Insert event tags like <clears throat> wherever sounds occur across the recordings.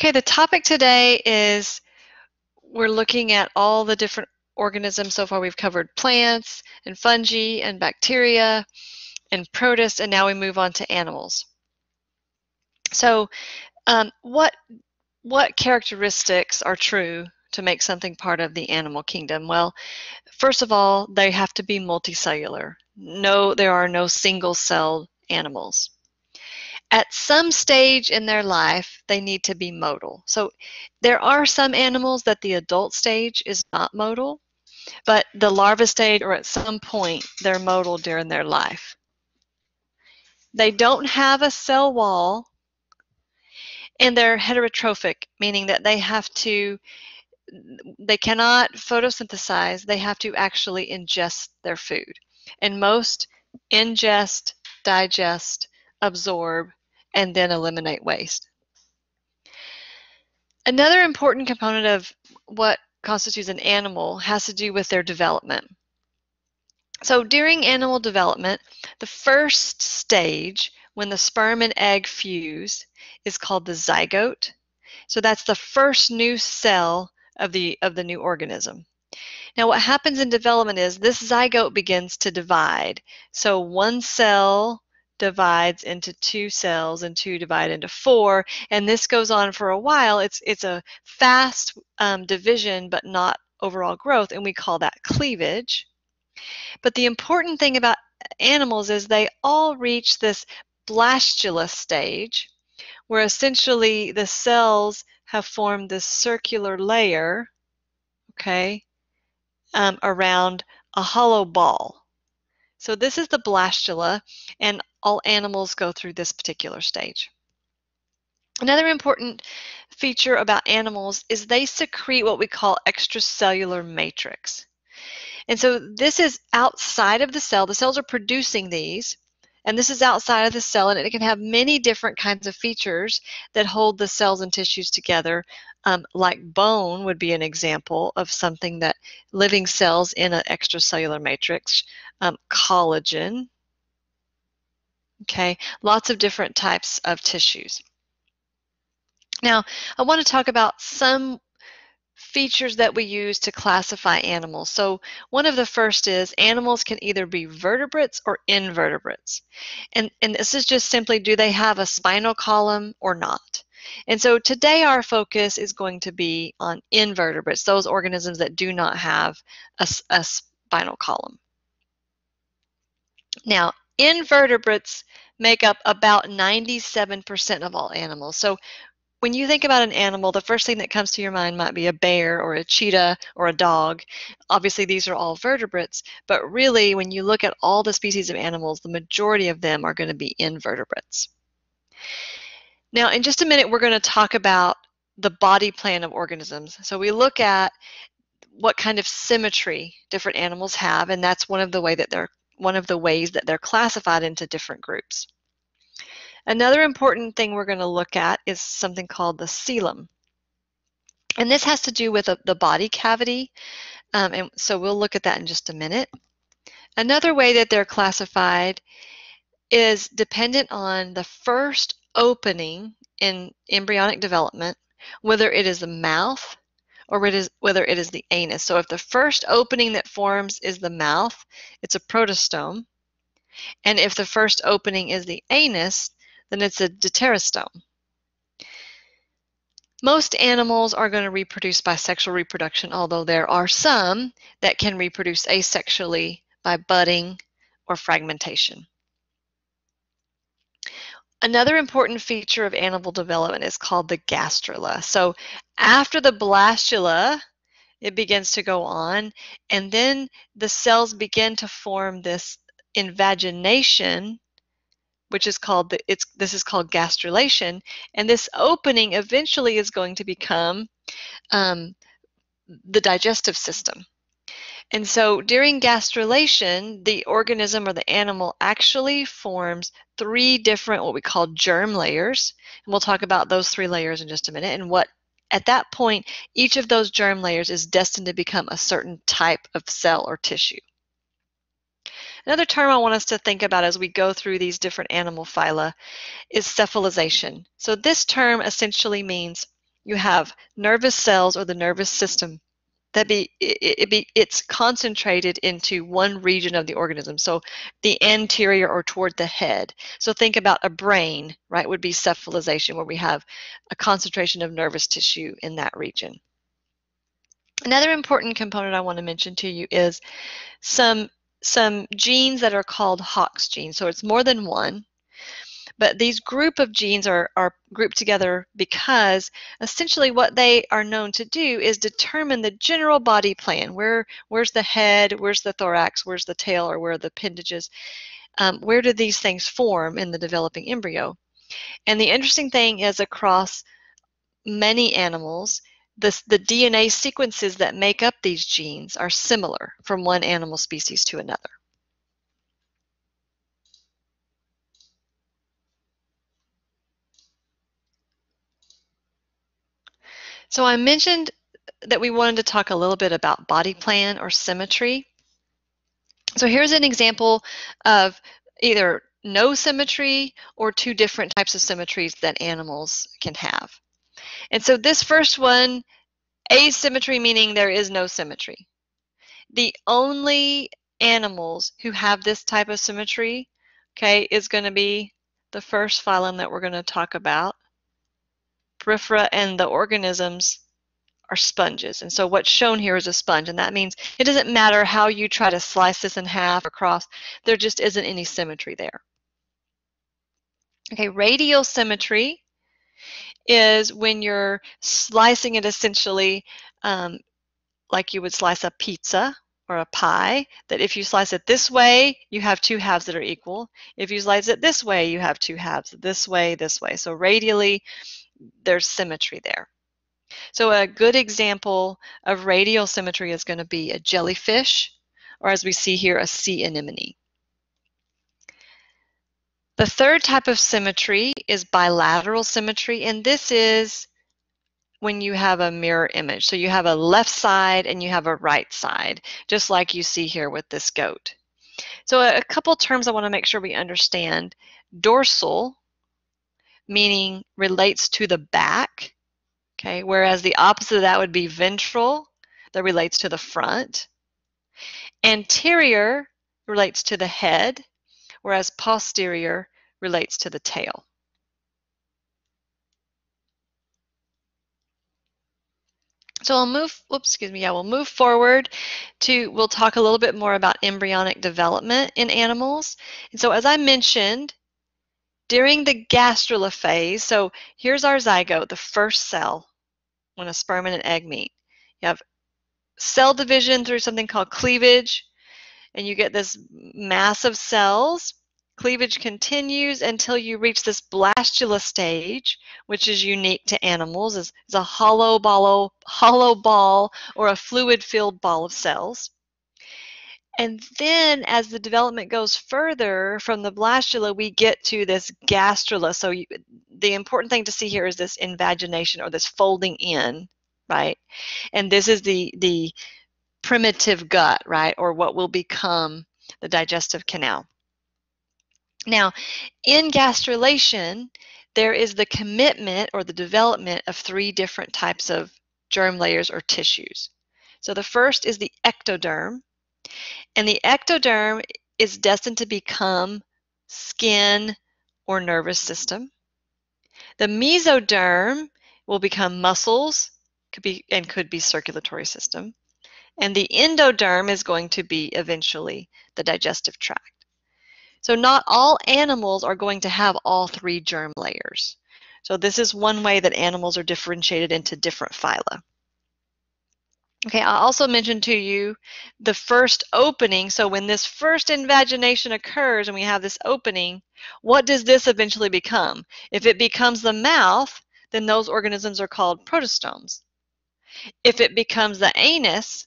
Okay, the topic today is we're looking at all the different organisms. So far we've covered plants and fungi and bacteria and protists, and now we move on to animals. So um, what, what characteristics are true to make something part of the animal kingdom? Well, first of all, they have to be multicellular. No, there are no single-celled animals at some stage in their life, they need to be motile. So there are some animals that the adult stage is not motile, but the larva stage or at some point they're motile during their life. They don't have a cell wall and they're heterotrophic, meaning that they have to, they cannot photosynthesize, they have to actually ingest their food. And most ingest, digest, absorb, and then eliminate waste. Another important component of what constitutes an animal has to do with their development. So during animal development, the first stage when the sperm and egg fuse is called the zygote. So that's the first new cell of the of the new organism. Now what happens in development is this zygote begins to divide. So one cell divides into two cells and two divide into four and this goes on for a while. It's it's a fast um, division but not overall growth and we call that cleavage. But the important thing about animals is they all reach this blastula stage where essentially the cells have formed this circular layer okay um, around a hollow ball so this is the blastula, and all animals go through this particular stage. Another important feature about animals is they secrete what we call extracellular matrix. And so this is outside of the cell. The cells are producing these, and this is outside of the cell, and it can have many different kinds of features that hold the cells and tissues together. Um, like bone would be an example of something that living cells in an extracellular matrix. Um, collagen, okay, lots of different types of tissues. Now, I want to talk about some features that we use to classify animals. So one of the first is animals can either be vertebrates or invertebrates. And, and this is just simply do they have a spinal column or not? And so today our focus is going to be on invertebrates, those organisms that do not have a, a spinal column. Now, invertebrates make up about 97% of all animals. So when you think about an animal, the first thing that comes to your mind might be a bear or a cheetah or a dog. Obviously, these are all vertebrates, but really, when you look at all the species of animals, the majority of them are going to be invertebrates. Now, in just a minute, we're going to talk about the body plan of organisms. So we look at what kind of symmetry different animals have, and that's one of the way that they're one of the ways that they're classified into different groups. Another important thing we're going to look at is something called the coelom. And this has to do with the body cavity. Um, and so we'll look at that in just a minute. Another way that they're classified is dependent on the first opening in embryonic development, whether it is the mouth or it is, whether it is the anus. So if the first opening that forms is the mouth, it's a protostome. And if the first opening is the anus, then it's a deuterostome. Most animals are going to reproduce by sexual reproduction, although there are some that can reproduce asexually by budding or fragmentation. Another important feature of animal development is called the gastrula. So after the blastula, it begins to go on, and then the cells begin to form this invagination which is called the, it's this is called gastrulation, and this opening eventually is going to become um, the digestive system. And so during gastrulation, the organism or the animal actually forms three different what we call germ layers. And we'll talk about those three layers in just a minute and what at that point each of those germ layers is destined to become a certain type of cell or tissue. Another term I want us to think about as we go through these different animal phyla is cephalization. So this term essentially means you have nervous cells or the nervous system that be it, it be it's concentrated into one region of the organism so the anterior or toward the head so think about a brain right would be cephalization where we have a concentration of nervous tissue in that region another important component i want to mention to you is some some genes that are called hox genes so it's more than one but these group of genes are, are grouped together because essentially what they are known to do is determine the general body plan. Where, where's the head, where's the thorax, where's the tail, or where are the appendages? Um, where do these things form in the developing embryo? And the interesting thing is across many animals, the, the DNA sequences that make up these genes are similar from one animal species to another. So I mentioned that we wanted to talk a little bit about body plan or symmetry. So here's an example of either no symmetry or two different types of symmetries that animals can have. And so this first one, asymmetry meaning there is no symmetry. The only animals who have this type of symmetry, okay, is going to be the first phylum that we're going to talk about, porifera and the organisms are sponges. And so what's shown here is a sponge, and that means it doesn't matter how you try to slice this in half or cross, there just isn't any symmetry there. Okay, radial symmetry is when you're slicing it essentially um, like you would slice a pizza or a pie, that if you slice it this way, you have two halves that are equal. If you slice it this way, you have two halves, this way, this way. So radially, there's symmetry there. So a good example of radial symmetry is going to be a jellyfish, or as we see here, a sea anemone. The third type of symmetry is bilateral symmetry, and this is when you have a mirror image. So you have a left side and you have a right side, just like you see here with this goat. So a, couple terms I want to make sure we understand. Dorsal meaning relates to the back, okay, whereas the opposite of that would be ventral, that relates to the front. Anterior relates to the head, whereas posterior relates to the tail. So I'll move, whoops, excuse me, yeah, we'll move forward to, we'll talk a little bit more about embryonic development in animals. And so as I mentioned, during the gastrula phase, so here's our zygote, the first cell when a sperm and an egg meet. You have cell division through something called cleavage, and you get this mass of cells. Cleavage continues until you reach this blastula stage, which is unique to animals. It's, it's a hollow ball, hollow ball or a fluid-filled ball of cells. And then as the development goes further from the blastula, we get to this gastrula. So you, the important thing to see here is this invagination or this folding in, right? And this is the, the primitive gut, right? Or what will become the digestive canal. Now, in gastrulation, there is the commitment or the development of three different types of germ layers or tissues. So the first is the ectoderm, and the ectoderm is destined to become skin or nervous system. The mesoderm will become muscles could be and could be circulatory system. And the endoderm is going to be eventually the digestive tract. So not all animals are going to have all three germ layers. So this is one way that animals are differentiated into different phyla. Okay, I also mentioned to you the first opening. So when this first invagination occurs and we have this opening, what does this eventually become? If it becomes the mouth, then those organisms are called protostomes. If it becomes the anus,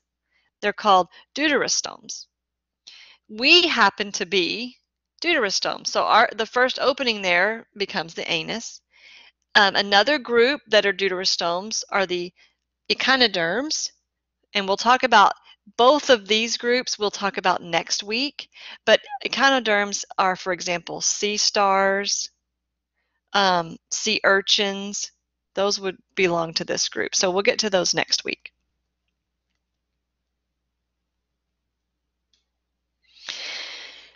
they're called deuterostomes. We happen to be deuterostomes. So our the first opening there becomes the anus. Um, another group that are deuterostomes are the echinoderms, and we'll talk about both of these groups we'll talk about next week, but echinoderms are, for example, sea stars, um, sea urchins, those would belong to this group. So we'll get to those next week.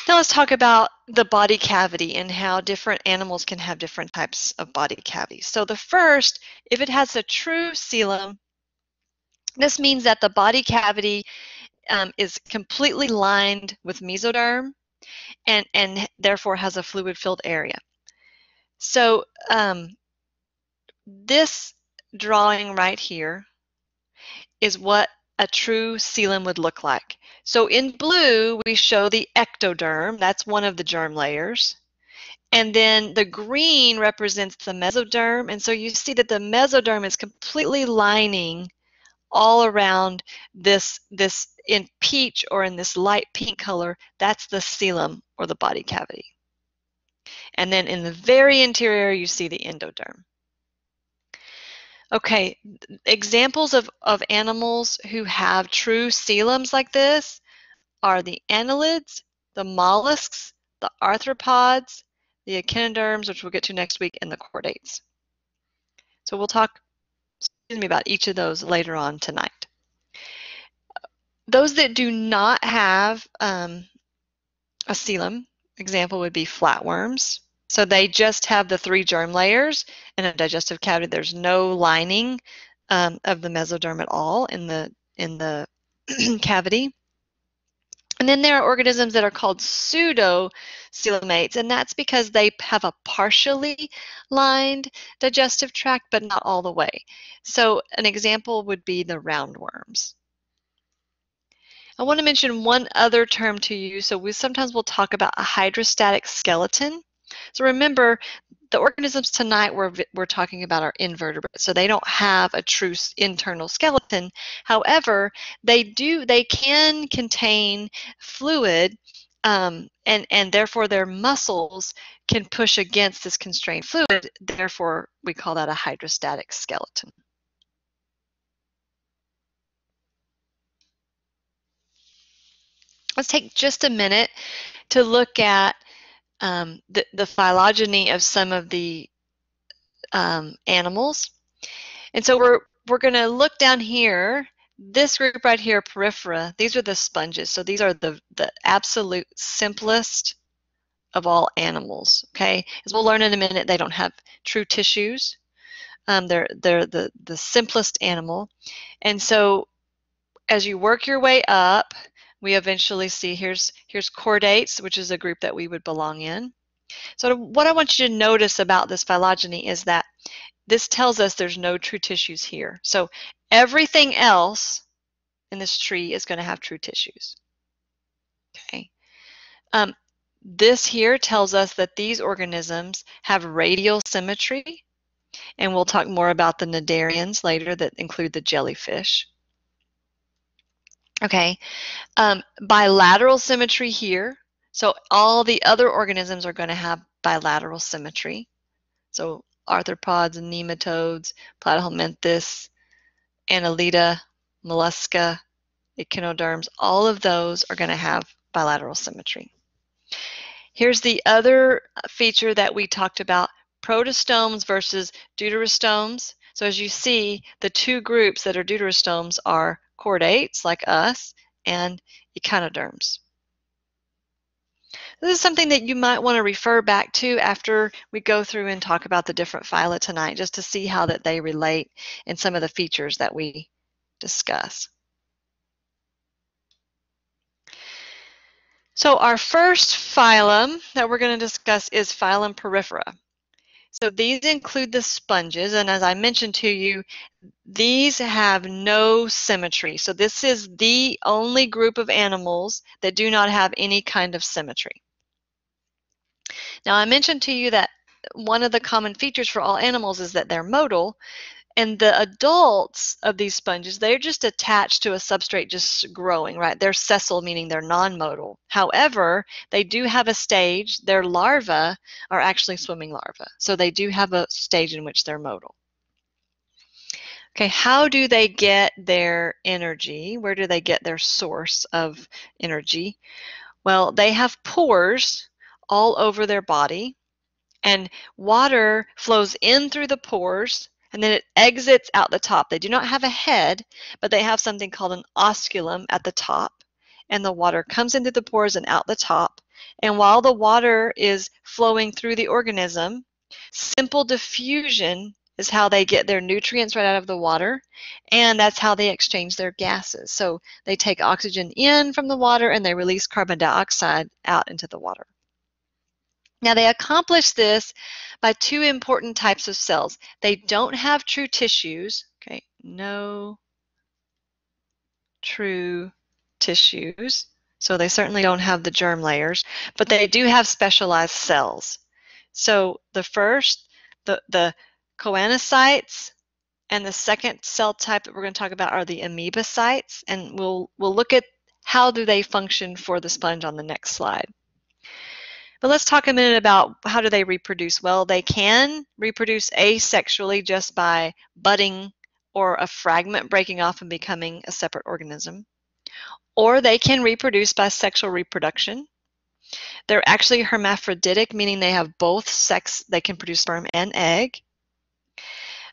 Now let's talk about the body cavity and how different animals can have different types of body cavities. So the first, if it has a true coelom, this means that the body cavity um, is completely lined with mesoderm and, and therefore has a fluid-filled area. So um, this drawing right here is what a true coelom would look like. So in blue, we show the ectoderm. That's one of the germ layers. And then the green represents the mesoderm. And so you see that the mesoderm is completely lining all around this, this in peach or in this light pink color, that's the coelom or the body cavity. And then in the very interior, you see the endoderm. Okay, examples of, of animals who have true coeloms like this are the annelids, the mollusks, the arthropods, the echinoderms, which we'll get to next week, and the chordates. So we'll talk excuse me, about each of those later on tonight. Those that do not have um, a coelom, example would be flatworms, so they just have the three germ layers in a digestive cavity. There's no lining um, of the mesoderm at all in the in the <clears throat> cavity. And then there are organisms that are called pseudo-coelomates, and that's because they have a partially lined digestive tract, but not all the way. So an example would be the roundworms. I want to mention one other term to you. So we sometimes will talk about a hydrostatic skeleton. So remember, the organisms tonight we're, we're talking about are invertebrates, so they don't have a true internal skeleton. However, they do they can contain fluid, um, and and therefore their muscles can push against this constrained fluid. Therefore, we call that a hydrostatic skeleton. Let's take just a minute to look at um, the, the phylogeny of some of the um, animals. And so we're, we're going to look down here. This group right here, Porifera, these are the sponges. So these are the, the absolute simplest of all animals, okay? As we'll learn in a minute, they don't have true tissues. Um, they're they're the, the simplest animal. And so as you work your way up, we eventually see here's here's chordates, which is a group that we would belong in. So what I want you to notice about this phylogeny is that this tells us there's no true tissues here. So everything else in this tree is going to have true tissues. Okay. Um, this here tells us that these organisms have radial symmetry, and we'll talk more about the cnidarians later that include the jellyfish. Okay, um, bilateral symmetry here. So all the other organisms are going to have bilateral symmetry. So arthropods and nematodes, platyhelminthes, annelida, mollusca, echinoderms, all of those are going to have bilateral symmetry. Here's the other feature that we talked about, protostomes versus deuterostomes. So as you see, the two groups that are deuterostomes are chordates like us, and echinoderms. This is something that you might want to refer back to after we go through and talk about the different phyla tonight, just to see how that they relate in some of the features that we discuss. So our first phylum that we're going to discuss is phylum Porifera. So these include the sponges, and as I mentioned to you, these have no symmetry. So this is the only group of animals that do not have any kind of symmetry. Now I mentioned to you that one of the common features for all animals is that they're motile, and the adults of these sponges, they're just attached to a substrate just growing, right? They're sessile, meaning they're non-motile However, they do have a stage, their larvae are actually swimming larvae. So they do have a stage in which they're motile Okay, how do they get their energy? Where do they get their source of energy? Well, they have pores all over their body, and water flows in through the pores and then it exits out the top. They do not have a head, but they have something called an osculum at the top, and the water comes into the pores and out the top. And while the water is flowing through the organism, simple diffusion is how they get their nutrients right out of the water, and that's how they exchange their gases. So they take oxygen in from the water and they release carbon dioxide out into the water. Now they accomplish this by two important types of cells. They don't have true tissues, okay, no true tissues, so they certainly don't have the germ layers, but they do have specialized cells. So the first, the, the choanocytes, and the second cell type that we're going to talk about are the amoebocytes, and we'll, we'll look at how do they function for the sponge on the next slide. But let's talk a minute about how do they reproduce. Well, they can reproduce asexually just by budding or a fragment breaking off and becoming a separate organism. Or they can reproduce by sexual reproduction. They're actually hermaphroditic, meaning they have both sex, they can produce sperm and egg.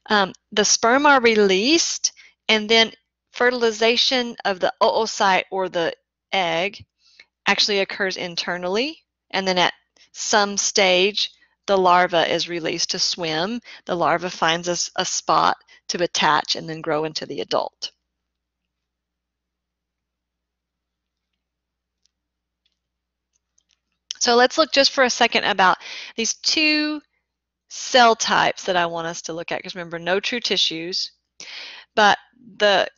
Um, the sperm are released, and then fertilization of the oocyte or the egg actually occurs internally. And then at some stage, the larva is released to swim. The larva finds a, a spot to attach and then grow into the adult. So let's look just for a second about these two cell types that I want us to look at, because remember, no true tissues. But the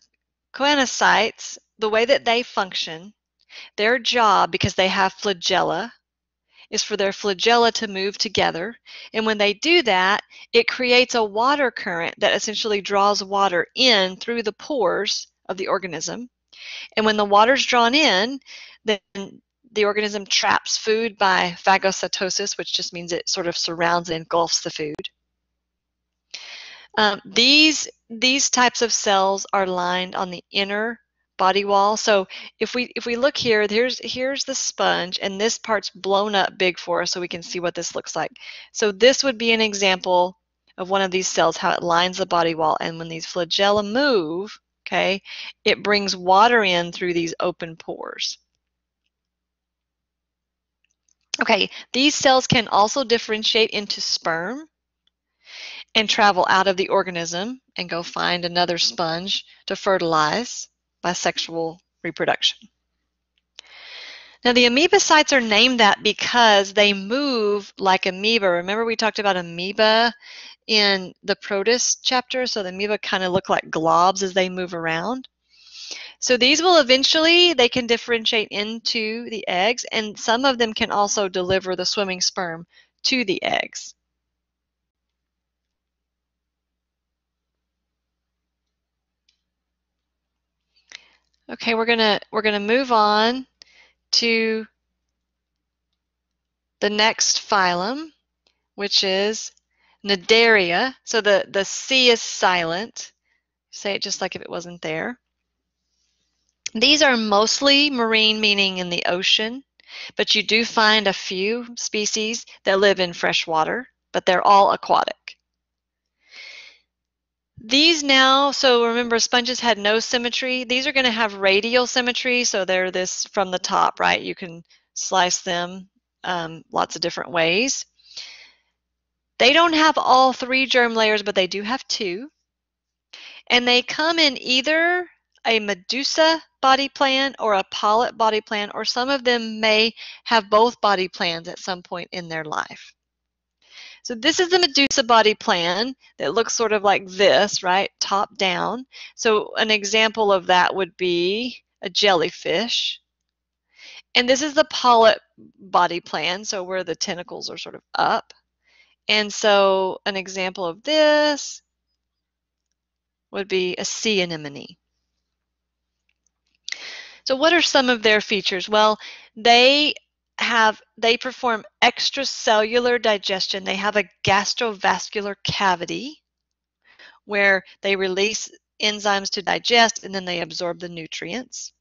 choanocytes, the way that they function, their job, because they have flagella, is for their flagella to move together. And when they do that, it creates a water current that essentially draws water in through the pores of the organism. And when the water's drawn in, then the organism traps food by phagocytosis, which just means it sort of surrounds and engulfs the food. Um, these, these types of cells are lined on the inner body wall. So if we if we look here, here's here's the sponge, and this part's blown up big for us so we can see what this looks like. So this would be an example of one of these cells, how it lines the body wall. And when these flagella move, okay, it brings water in through these open pores. Okay, these cells can also differentiate into sperm and travel out of the organism and go find another sponge to fertilize by sexual reproduction. Now the amoebocytes are named that because they move like amoeba. Remember we talked about amoeba in the protist chapter? So the amoeba kind of look like globs as they move around. So these will eventually, they can differentiate into the eggs, and some of them can also deliver the swimming sperm to the eggs. Okay, we're gonna we're gonna move on to the next phylum, which is Cnidaria. So the, the C is silent. Say it just like if it wasn't there. These are mostly marine, meaning in the ocean, but you do find a few species that live in fresh water, but they're all aquatic. These now, so remember sponges had no symmetry. These are going to have radial symmetry, so they're this from the top, right? You can slice them um, lots of different ways. They don't have all three germ layers, but they do have two. And they come in either a medusa body plan or a polyp body plan, or some of them may have both body plans at some point in their life. So this is the Medusa body plan that looks sort of like this, right? Top down. So an example of that would be a jellyfish. And this is the polyp body plan, so where the tentacles are sort of up. And so an example of this would be a sea anemone. So what are some of their features? Well, they have they perform extracellular digestion. They have a gastrovascular cavity where they release enzymes to digest and then they absorb the nutrients.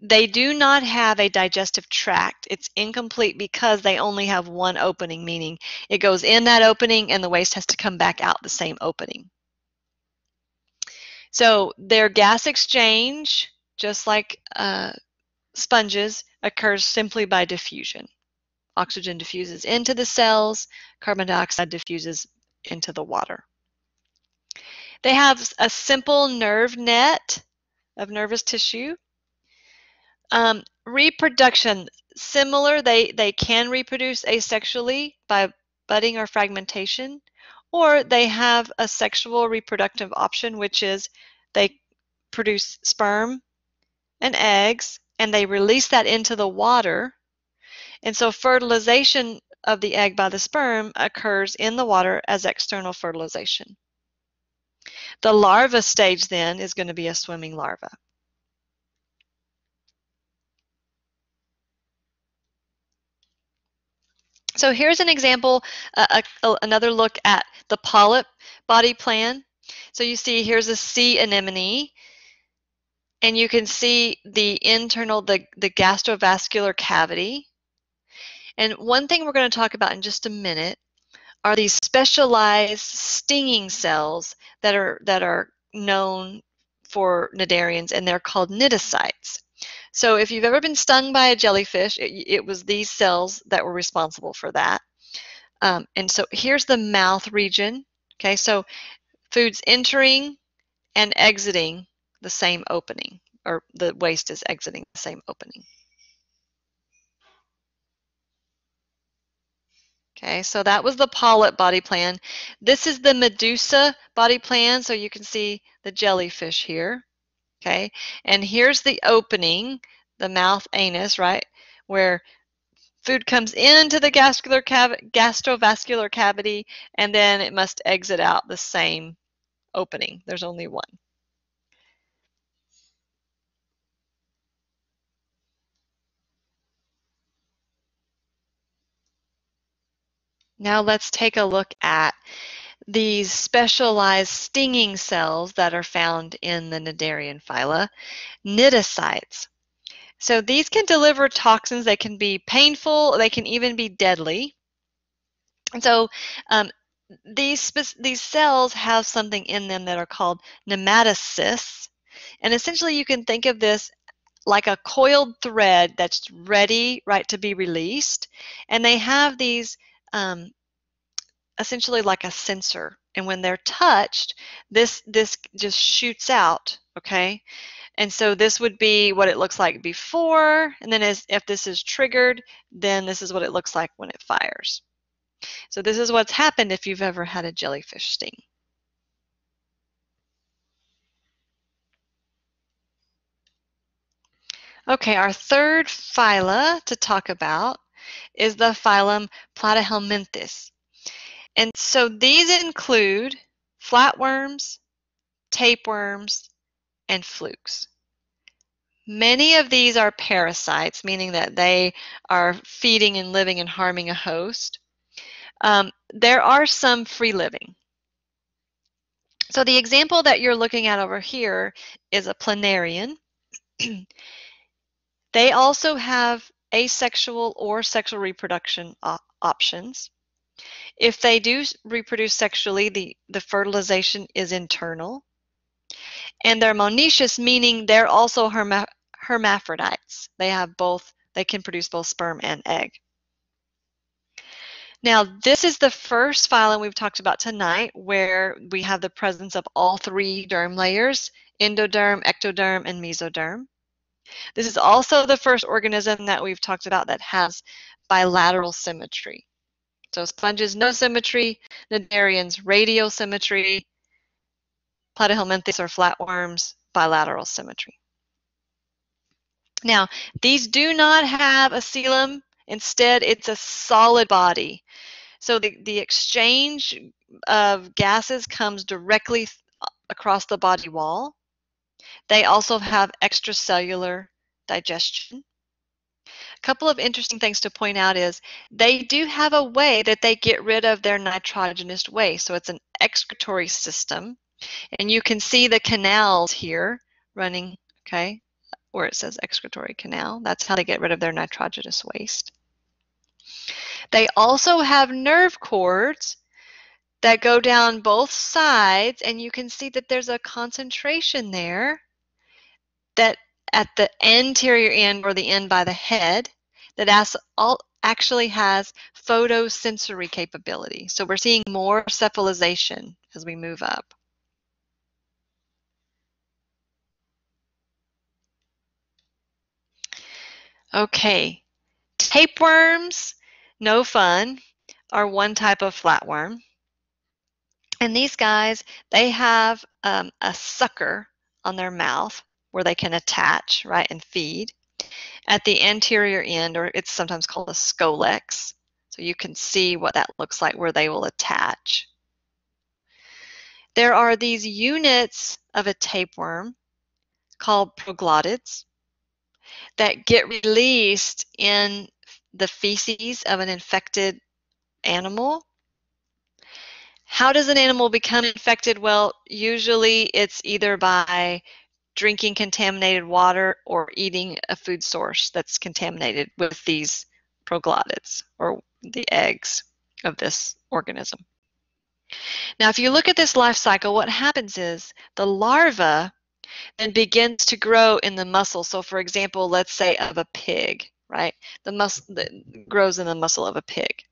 they do not have a digestive tract. It's incomplete because they only have one opening, meaning it goes in that opening and the waste has to come back out the same opening. So their gas exchange, just like uh, sponges, occurs simply by diffusion. Oxygen diffuses into the cells, carbon dioxide diffuses into the water. They have a simple nerve net of nervous tissue. Um, reproduction, similar, they, they can reproduce asexually by budding or fragmentation, or they have a sexual reproductive option, which is they produce sperm and eggs, and they release that into the water. And so fertilization of the egg by the sperm occurs in the water as external fertilization. The larva stage then is going to be a swimming larva. So here's an example, uh, a, another look at the polyp body plan. So you see here's a sea anemone, and you can see the internal, the, the gastrovascular cavity. And one thing we're going to talk about in just a minute are these specialized stinging cells that are that are known for cnidarians, and they're called cnidocytes. So if you've ever been stung by a jellyfish, it, it was these cells that were responsible for that. Um, and so here's the mouth region. Okay, so food's entering and exiting the same opening, or the waste is exiting the same opening. Okay, so that was the polyp body plan. This is the medusa body plan, so you can see the jellyfish here. Okay, and here's the opening, the mouth anus, right, where food comes into the gastrovascular cavity and then it must exit out the same opening. There's only one. Now let's take a look at these specialized stinging cells that are found in the cnidarian phyla, cnidocytes. So these can deliver toxins. They can be painful. They can even be deadly. And so um, these, these cells have something in them that are called nematocysts. And essentially you can think of this like a coiled thread that's ready, right, to be released. And they have these um, essentially like a sensor. And when they're touched, this this just shoots out, okay? And so this would be what it looks like before, and then as, if this is triggered, then this is what it looks like when it fires. So this is what's happened if you've ever had a jellyfish sting. Okay, our third phyla to talk about is the phylum Platyhelminthes. And so these include flatworms, tapeworms, and flukes. Many of these are parasites, meaning that they are feeding and living and harming a host. Um, there are some free living. So the example that you're looking at over here is a planarian. <clears throat> they also have asexual or sexual reproduction op options. If they do reproduce sexually, the, the fertilization is internal. And they're monoecious, meaning they're also herma hermaphrodites. They have both, they can produce both sperm and egg. Now, this is the first phylum we've talked about tonight where we have the presence of all three derm layers, endoderm, ectoderm, and mesoderm. This is also the first organism that we've talked about that has bilateral symmetry. So sponges, no symmetry, cnidarians, radial symmetry, platyhelminthes or flatworms, bilateral symmetry. Now, these do not have a coelom. Instead, it's a solid body. So the, the exchange of gases comes directly across the body wall. They also have extracellular digestion. A couple of interesting things to point out is they do have a way that they get rid of their nitrogenous waste. So it's an excretory system. And you can see the canals here running, okay, where it says excretory canal. That's how they get rid of their nitrogenous waste. They also have nerve cords that go down both sides, and you can see that there's a concentration there that at the anterior end or the end by the head that all, actually has photosensory capability. So we're seeing more cephalization as we move up. Okay, tapeworms, no fun, are one type of flatworm. And these guys, they have um, a sucker on their mouth where they can attach, right, and feed. At the anterior end, or it's sometimes called a scolex, so you can see what that looks like where they will attach. There are these units of a tapeworm called proglottids that get released in the feces of an infected animal. How does an animal become infected? Well, usually it's either by drinking contaminated water or eating a food source that's contaminated with these proglottids or the eggs of this organism. Now, if you look at this life cycle, what happens is the larva then begins to grow in the muscle. So, for example, let's say of a pig, right? The muscle grows in the muscle of a pig.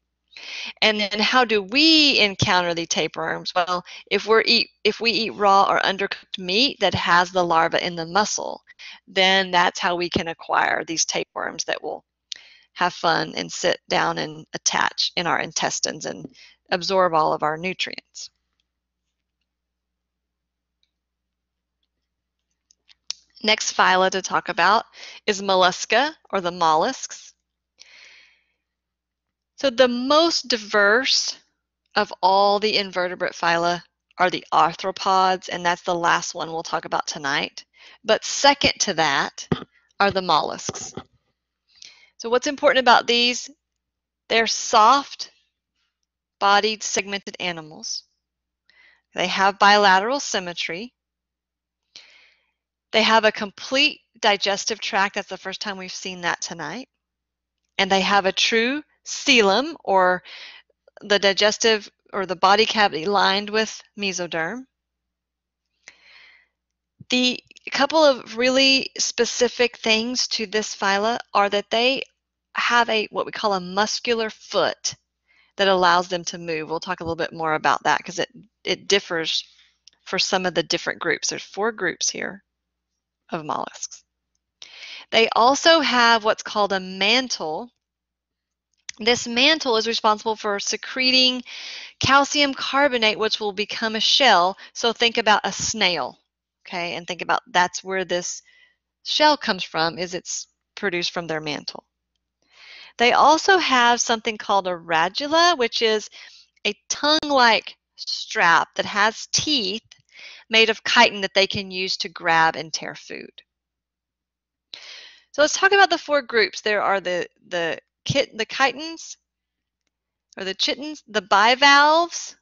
And then how do we encounter the tapeworms? Well, if we eat if we eat raw or undercooked meat that has the larva in the muscle, then that's how we can acquire these tapeworms that will have fun and sit down and attach in our intestines and absorb all of our nutrients. Next phyla to talk about is mollusca or the mollusks. So the most diverse of all the invertebrate phyla are the arthropods, and that's the last one we'll talk about tonight. But second to that are the mollusks. So what's important about these? They're soft-bodied segmented animals. They have bilateral symmetry. They have a complete digestive tract. That's the first time we've seen that tonight. And they have a true coelom or the digestive or the body cavity lined with mesoderm. The couple of really specific things to this phyla are that they have a what we call a muscular foot that allows them to move. We'll talk a little bit more about that because it, it differs for some of the different groups. There's four groups here of mollusks. They also have what's called a mantle this mantle is responsible for secreting calcium carbonate, which will become a shell. So think about a snail, okay? And think about that's where this shell comes from, is it's produced from their mantle. They also have something called a radula, which is a tongue-like strap that has teeth made of chitin that they can use to grab and tear food. So let's talk about the four groups. There are the, the kit, the chitons or the chitons, the bivalves,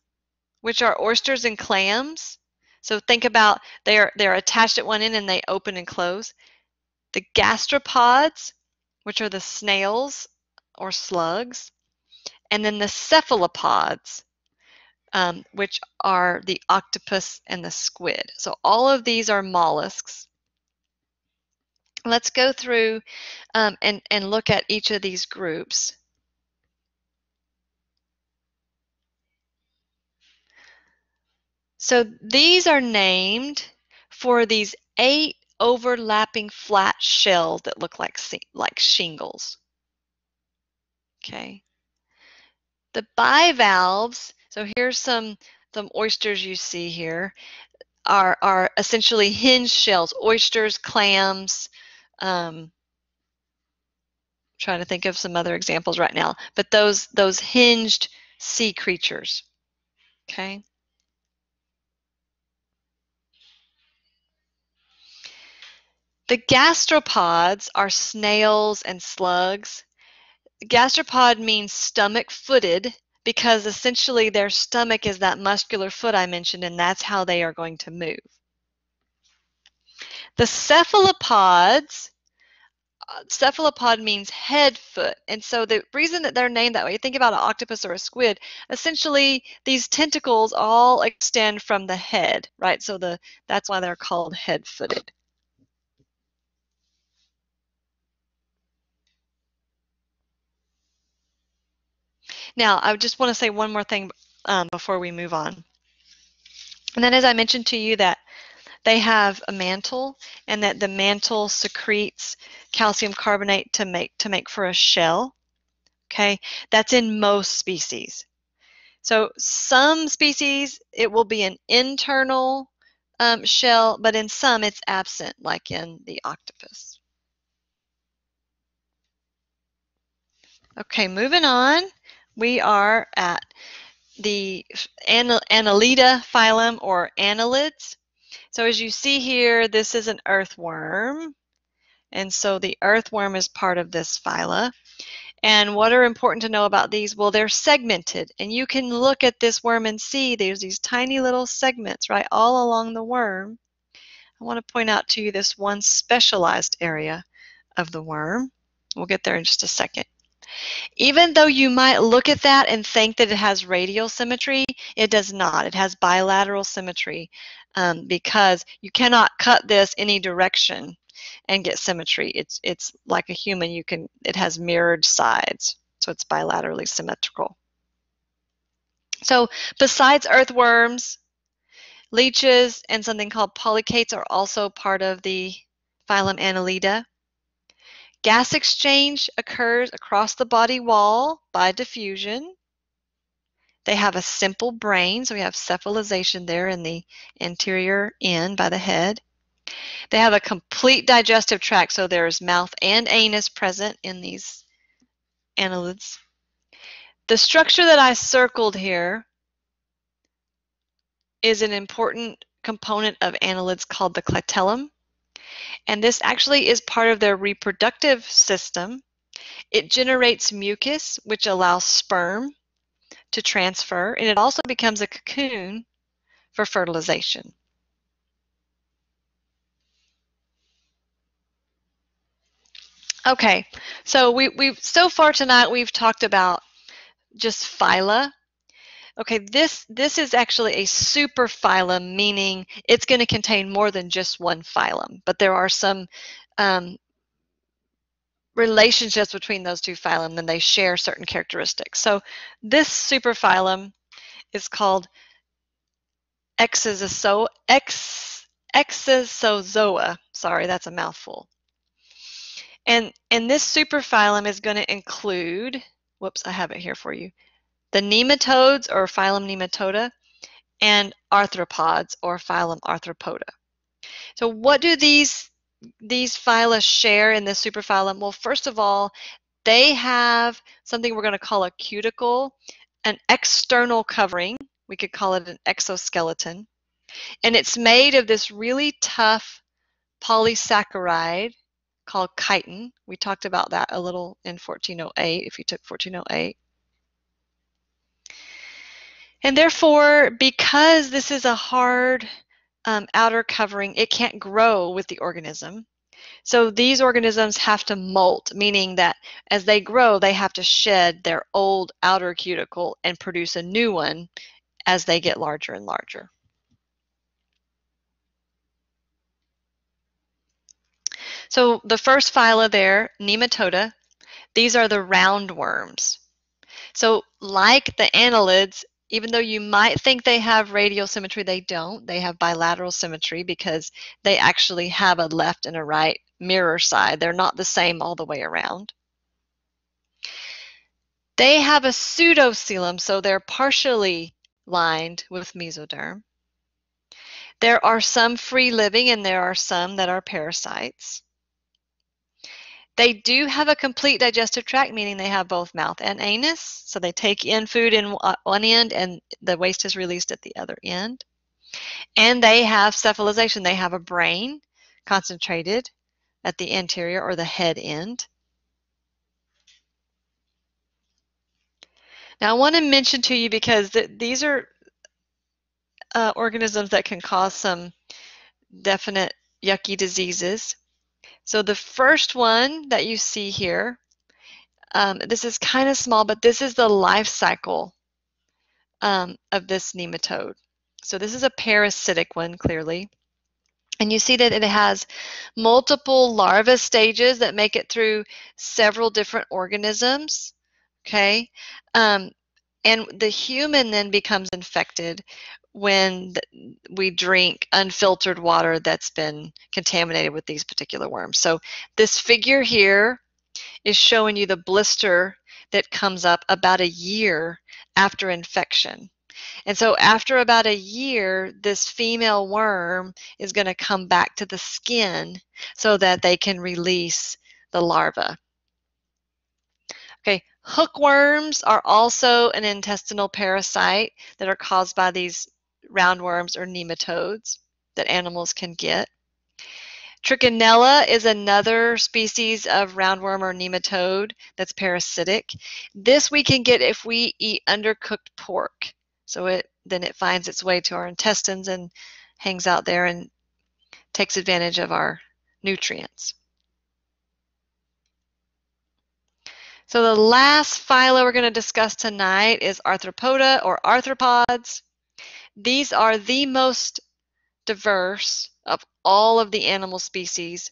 which are oysters and clams. So think about they're they're attached at one end and they open and close. The gastropods, which are the snails or slugs, and then the cephalopods, um, which are the octopus and the squid. So all of these are mollusks. Let's go through um, and, and look at each of these groups. So these are named for these eight overlapping flat shells that look like, like shingles. Okay. The bivalves, so here's some, some oysters you see here, are, are essentially hinge shells, oysters, clams, um, trying to think of some other examples right now, but those those hinged sea creatures. Okay. The gastropods are snails and slugs. Gastropod means stomach-footed because essentially their stomach is that muscular foot I mentioned and that's how they are going to move. The cephalopods, uh, cephalopod means head foot. And so the reason that they're named that way, think about an octopus or a squid, essentially these tentacles all extend from the head, right? So the that's why they're called head footed. Now, I just want to say one more thing um, before we move on. And then as I mentioned to you that they have a mantle and that the mantle secretes calcium carbonate to make to make for a shell. Okay, that's in most species. So some species it will be an internal um, shell, but in some it's absent, like in the octopus. Okay, moving on. We are at the Annelida phylum or annelids. So as you see here, this is an earthworm. And so the earthworm is part of this phyla. And what are important to know about these? Well, they're segmented. And you can look at this worm and see there's these tiny little segments, right, all along the worm. I want to point out to you this one specialized area of the worm. We'll get there in just a second. Even though you might look at that and think that it has radial symmetry, it does not. It has bilateral symmetry um, because you cannot cut this any direction and get symmetry. It's it's like a human. You can it has mirrored sides, so it's bilaterally symmetrical. So besides earthworms, leeches and something called polychaetes are also part of the phylum Annelida. Gas exchange occurs across the body wall by diffusion. They have a simple brain, so we have cephalization there in the anterior end by the head. They have a complete digestive tract, so there's mouth and anus present in these annelids. The structure that I circled here is an important component of annelids called the clitellum. And this actually is part of their reproductive system. It generates mucus, which allows sperm to transfer, and it also becomes a cocoon for fertilization. Okay, so we, we've so far tonight we've talked about just phyla Okay, this, this is actually a superphylum, meaning it's going to contain more than just one phylum, but there are some um, relationships between those two phylum, and they share certain characteristics. So this superphylum is called Ecdysozoa. Ex, Ecdysozoa. Sorry, that's a mouthful. And, and this superphylum is going to include, whoops, I have it here for you, the nematodes or phylum Nematoda, and arthropods or phylum Arthropoda. So what do these these phyla share in the superphylum? Well, first of all, they have something we're going to call a cuticle, an external covering. We could call it an exoskeleton. And it's made of this really tough polysaccharide called chitin. We talked about that a little in 1408 if you took 1408. And therefore, because this is a hard um, outer covering, it can't grow with the organism. So these organisms have to molt, meaning that as they grow, they have to shed their old outer cuticle and produce a new one as they get larger and larger. So the first phyla there, Nematoda, these are the roundworms. So like the annelids, even though you might think they have radial symmetry, they don't. They have bilateral symmetry because they actually have a left and a right mirror side. They're not the same all the way around. They have a pseudocoelom, so they're partially lined with mesoderm. There are some free living and there are some that are parasites. They do have a complete digestive tract, meaning they have both mouth and anus. So they take in food in one end and the waste is released at the other end. And they have cephalization. They have a brain concentrated at the anterior or the head end. Now I want to mention to you because th these are uh, organisms that can cause some definite yucky diseases. So the first one that you see here, um, this is kind of small, but this is the life cycle um, of this nematode. So this is a parasitic one, clearly. And you see that it has multiple larva stages that make it through several different organisms. Okay. Um, and the human then becomes infected when we drink unfiltered water that's been contaminated with these particular worms. So this figure here is showing you the blister that comes up about a year after infection. And so after about a year, this female worm is going to come back to the skin so that they can release the larva. Okay, hookworms are also an intestinal parasite that are caused by these roundworms or nematodes that animals can get. Trichinella is another species of roundworm or nematode that's parasitic. This we can get if we eat undercooked pork. So it then it finds its way to our intestines and hangs out there and takes advantage of our nutrients. So the last phyla we're going to discuss tonight is Arthropoda or arthropods. These are the most diverse of all of the animal species.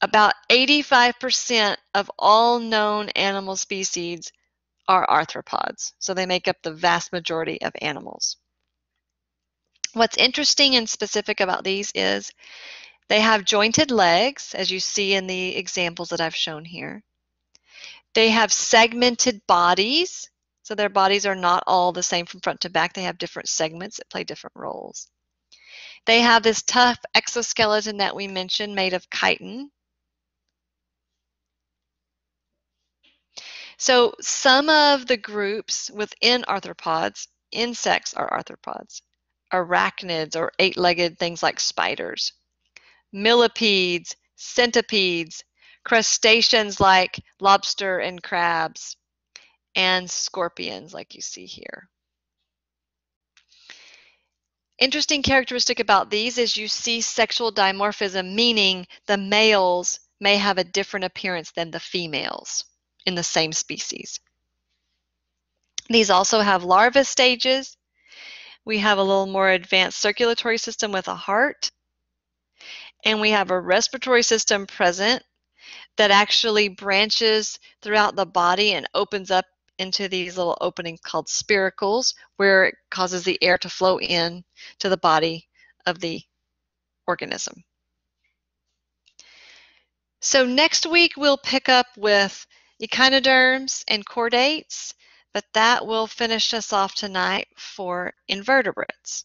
About 85% of all known animal species are arthropods, so they make up the vast majority of animals. What's interesting and specific about these is they have jointed legs, as you see in the examples that I've shown here. They have segmented bodies, so their bodies are not all the same from front to back. They have different segments that play different roles. They have this tough exoskeleton that we mentioned made of chitin. So some of the groups within arthropods, insects are arthropods, arachnids or eight-legged things like spiders, millipedes, centipedes, crustaceans like lobster and crabs, and scorpions like you see here. Interesting characteristic about these is you see sexual dimorphism, meaning the males may have a different appearance than the females in the same species. These also have larva stages. We have a little more advanced circulatory system with a heart. And we have a respiratory system present that actually branches throughout the body and opens up into these little openings called spiracles where it causes the air to flow in to the body of the organism. So next week we'll pick up with echinoderms and chordates, but that will finish us off tonight for invertebrates.